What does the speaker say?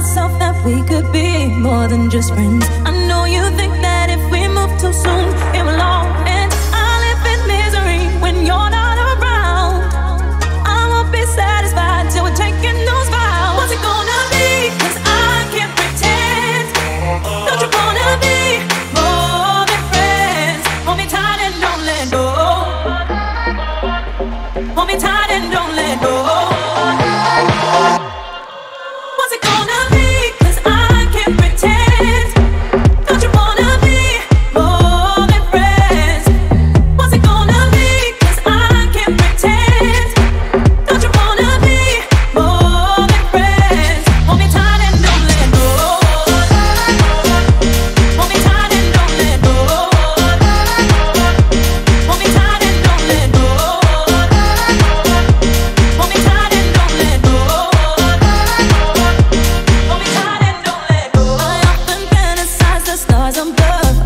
myself that we could be more than just friends. I know you think that if we move too soon, it will all end. I live in misery when you're not around. I won't be satisfied till we're taking those vows. What's it gonna be? Cause I can't pretend. Don't you wanna be more than friends? Hold me tight and don't let go. Hold me tight and don't let go.